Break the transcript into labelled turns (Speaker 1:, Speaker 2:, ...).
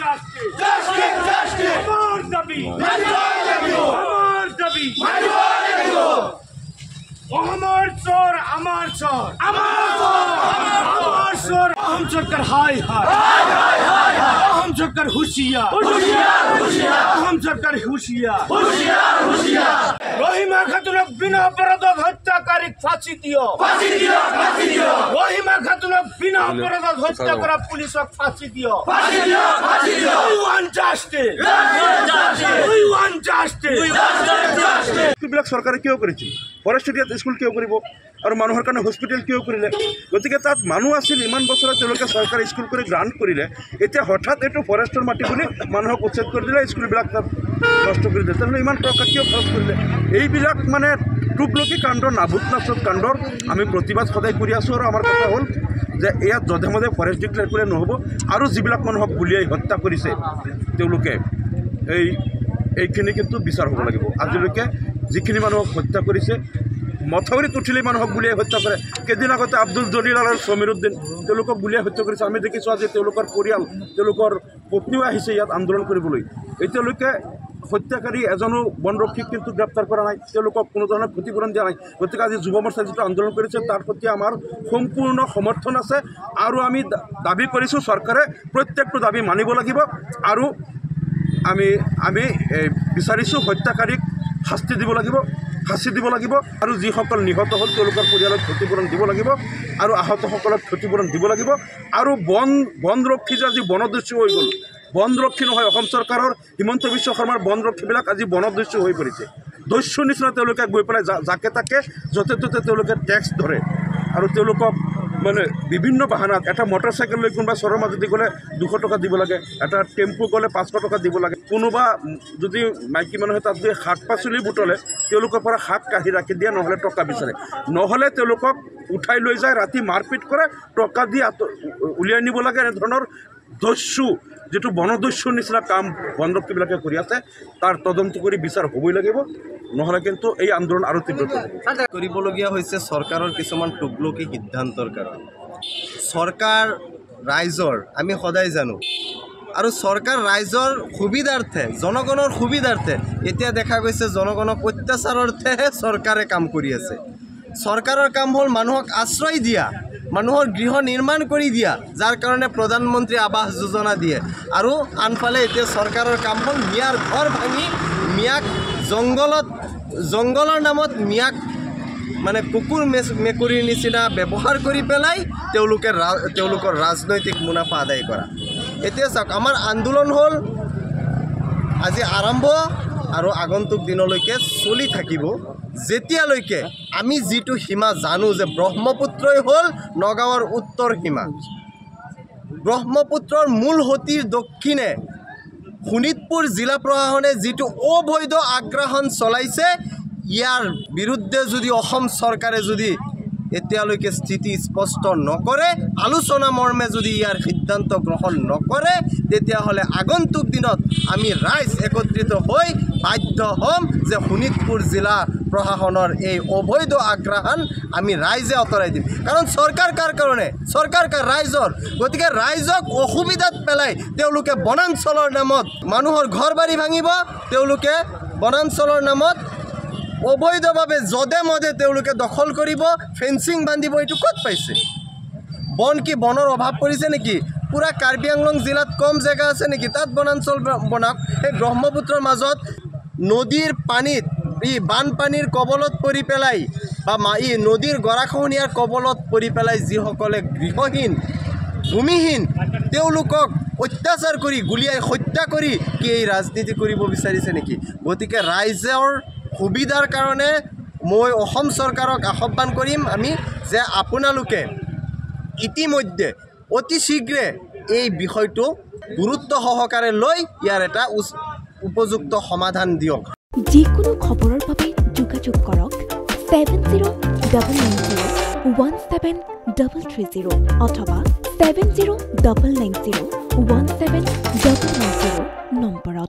Speaker 1: justice. Justice, justice. Amar Nabi. Manwar Nabi. Amar Nabi. Manwar Nabi. আমার চোর আমার চোর আমার চোর আমার চোর অহম চক্কর হাই হাই হাই হাই অহম চক্কর হুশিয়া হুশিয়া হুশিয়া অহম চক্কর হুশিয়া হুশিয়া হুশিয়া রহিমা খাতুন বিনা অপরাধ হত্যাকারী ফাঁসি দিও ফাঁসি দিও ফাঁসি দিও বিনা অপরাধ হত্যা করা পুলিশক ফাঁসি দিও।
Speaker 2: চৰকাৰে কিয় কৰিছিল? ফৰেষ্ট এৰিয়াত স্কুল কিয় কৰিব? আৰু মানুহৰ কাৰণে হস্পিটেল কিয় কৰিলে? গতিকে তাত মানুহ আছিল ইমান বছৰত তেওঁলোকে চৰকাৰে স্কুল কৰি গ্ৰাণ্ট কৰিলে। এতিয়া হঠাৎ এইটো ফৰেষ্টৰ মাটি বুলি মানুহক উচ্ছেদ কৰি দিলে স্কুলবিলাক তাত নষ্ট কৰি দিলে। তেনেহ'লে ইমান টকা কিয় খৰচ কৰিলে? এইবিলাক মানে টুপলকি কাণ্ড নাভূত নাচত কাণ্ডৰ আমি প্ৰতিবাদ সদায় কৰি আছোঁ আৰু আমাৰ কথা হ'ল যে ইয়াত যধে মধে ফৰেষ্ট ডিক্লেয়াৰ কৰিলে নহ'ব আৰু যিবিলাক মানুহক গুলীয়াই হত্যা কৰিছে তেওঁলোকে এই এইখিনি কিন্তু বিচাৰ হ'ব লাগিব। আজিলৈকে যিখিনি মানুহক হত্যা কৰিছে মথাউৰিত উঠিলেই মানুহক গুলীয়াই হত্যা কৰে। কেইদিন আগতে আব্দুল জলিল আৰু সমীৰুদ্দিন তেওঁলোকক গুলীয়াই হত্যা কৰিছে। আমি দেখিছোঁ আজি তেওঁলোকৰ পৰিয়াল তেওঁলোকৰ পত্নীও আহিছে ইয়াত আন্দোলন কৰিবলৈ। এতিয়ালৈকে হত্যাকাৰী এজনো বনৰক্ষীক কিন্তু গ্ৰেপ্তাৰ কৰা নাই। তেওঁলোকক কোনো ধৰণৰ ক্ষতিপূৰণ দিয়া নাই। গতিকে আজি যুৱ মৰ্চাই যিটো আন্দোলন কৰিছে তাৰ প্ৰতি আমাৰ সম্পূৰ্ণ সমৰ্থন আছে। আৰু আমি দাবী কৰিছোঁ চৰকাৰে প্ৰত্যেকটো দাবী মানিব লাগিব। আৰু আমি আমি বিচাৰিছোঁ হত্যাকাৰীক শাস্তি দিব লাগিব শাস্তি দিব লাগিব। আৰু যিসকল নিহত হ'ল তেওঁলোকৰ পৰিয়ালক ক্ষতিপূৰণ দিব লাগিব। আৰু আহতসকলক ক্ষতিপূৰণ দিব লাগিব। আৰু বন বনৰক্ষী যে আজি বনদস্যু হৈ গ'ল বনৰক্ষী নহয় অসম চৰকাৰৰ হিমন্ত বিশ্ব শৰ্মাৰ বনৰক্ষীবিলাক আজি বনদস্যু হৈ পৰিছে। দস্যুৰ নিচিনা তেওঁলোকে গৈ পেলাই যাকে তাকে য'তে ত'তে তেওঁলোকে টেক্স ধৰে। আৰু তেওঁলোকক মানে বিভিন্ন বাহানাত এটা মটৰ চাইকেল লৈ কোনোবা চৰৰ মাজেদি গ'লে দুশ টকা দিব লাগে এটা টেম্পু গ'লে পাঁচশ টকা দিব লাগে। কোনোবা যদি মাইকী মানুহে তাত গৈ শাক পাচলি বুটলে তেওঁলোকৰ পৰা শাক কাঢ়ি ৰাখি দিয়ে নহ'লে টকা বিচাৰে। নহ'লে তেওঁলোকক উঠাই লৈ যায় ৰাতি মাৰপিট কৰে টকা দি আঁত উলিয়াই নিব লাগে এনেধৰণৰ দস্যু যিটো বনদস্যুৰ নিচিনা কাম বনৰক্ষীবিলাকে কৰি আছে তাৰ তদন্ত কৰি বিচাৰ হ'বই লাগিব নহ'লে কিন্তু এই আন্দোলন আৰু হ'ব।
Speaker 3: কৰিবলগীয়া হৈছে চৰকাৰৰ কিছুমান টুকলকি সিদ্ধান্তৰ কাৰণে। চৰকাৰ ৰাইজৰ আমি সদায় জানো আৰু চৰকাৰ ৰাইজৰ সুবিধাৰ্থে জনগণৰ সুবিধাৰ্থে এতিয়া দেখা গৈছে জনগণক অত্যাচাৰাৰ্থেহে চৰকাৰে কাম কৰি আছে। চৰকাৰৰ কাম হ'ল মানুহক আশ্ৰয় দিয়া। মানুহৰ গৃহ নিৰ্মাণ কৰি দিয়া যাৰ কাৰণে প্ৰধানমন্ত্ৰী আৱাস যোজনা দিয়ে। আৰু আনফালে এতিয়া চৰকাৰৰ কাম হ'ল মিয়াৰ ঘৰ ভাঙি মিয়াক জংঘলত জংঘলৰ নামত মিয়াক মানে কুকুৰ মেকুৰীৰ নিচিনা ব্যৱহাৰ কৰি পেলাই তেওঁলোকে তেওঁলোকৰ ৰাজনৈতিক মুনাফা আদায় কৰা। এতিয়া চাওক আমাৰ আন্দোলন হ'ল আজি আৰম্ভ আৰু আগন্তুক দিনলৈকে চলি থাকিব। যেতিয়ালৈকে আমি যিটো সীমা জানো যে ব্ৰহ্মপুত্ৰই হ'ল নগাঁৱৰ উত্তৰ সীমা ব্ৰহ্মপুত্ৰৰ মূল সতীৰ দক্ষিণে শোণিতপুৰ জিলা প্ৰশাসনে যিটো অবৈধ আগ্ৰাসন চলাইছে ইয়াৰ বিৰুদ্ধে যদি অসম চৰকাৰে যদি এতিয়ালৈকে স্থিতি স্পষ্ট নকৰে আলোচনা মৰ্মে যদি ইয়াৰ সিদ্ধান্ত গ্ৰহণ নকৰে তেতিয়াহ'লে আগন্তুক দিনত আমি ৰাইজ একত্ৰিত হৈ বাধ্য হ'ম যে শোণিতপুৰ জিলা প্ৰশাসনৰ এই অবৈধ আগ্ৰাসন আমি ৰাইজে আঁতৰাই দিম। কাৰণ চৰকাৰ কাৰ কাৰণে? চৰকাৰ কাৰ ৰাইজৰ? গতিকে ৰাইজক অসুবিধাত পেলাই তেওঁলোকে বনাঞ্চলৰ নামত মানুহৰ ঘৰ বাৰী ভাঙিব তেওঁলোকে বনাঞ্চলৰ নামত অবৈধভাৱে যধে মধে তেওঁলোকে দখল কৰিব ফেঞ্চিং বান্ধিব এইটো ক'ত পাইছে? বন কি বনৰ অভাৱ পৰিছে নেকি? পূৰা কাৰ্বি আংলং জিলাত কম জেগা আছে নেকি? তাত বনাঞ্চল বনাওক। সেই ব্ৰহ্মপুত্ৰৰ মাজত নদীৰ পানীত ই বানপানীৰ কবলত পৰি পেলাই বা ই নদীৰ গৰাখহনীয়াৰ কবলত পৰি পেলাই যিসকলে গৃহহীন ভূমিহীন তেওঁলোকক অত্যাচাৰ কৰি গুলীয়াই হত্যা কৰি কি এই ৰাজনীতি কৰিব বিচাৰিছে নেকি? গতিকে ৰাইজৰ সুবিধাৰ কাৰণে মই অসম চৰকাৰক আহ্বান কৰিম আমি যে আপোনালোকে ইতিমধ্যে অতি শীঘ্ৰে এই বিষয়টো গুৰুত্ব সহকাৰে লৈ ইয়াৰ এটা উপযুক্ত সমাধান দিয়ক।
Speaker 4: যিকোনো খবৰৰ বাবে যোগাযোগ কৰক seven zero' double nine zero' one seven double three zero' অথবা seven zero' double nine zero' one seven double nine zero' নম্বৰত।